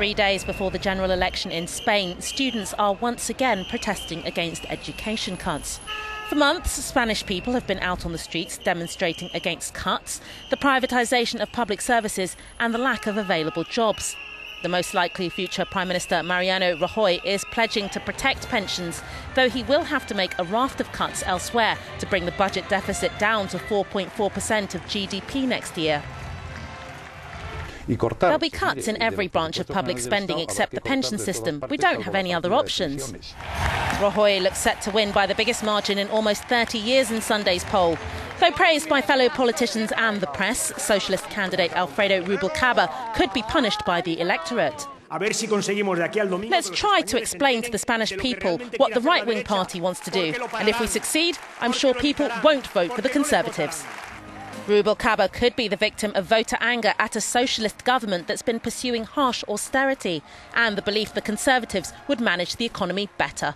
Three days before the general election in Spain, students are once again protesting against education cuts. For months, Spanish people have been out on the streets demonstrating against cuts, the privatisation of public services, and the lack of available jobs. The most likely future Prime Minister Mariano Rajoy is pledging to protect pensions, though he will have to make a raft of cuts elsewhere to bring the budget deficit down to 4.4% of GDP next year. There'll be cuts in every branch of public spending except the pension system. We don't have any other options. Rajoy looks set to win by the biggest margin in almost 30 years in Sunday's poll. Though praised by fellow politicians and the press, socialist candidate Alfredo Rubalcaba could be punished by the electorate. Let's try to explain to the Spanish people what the right wing party wants to do. And if we succeed, I'm sure people won't vote for the Conservatives. Rubalcaba could be the victim of voter anger at a socialist government that's been pursuing harsh austerity and the belief the Conservatives would manage the economy better.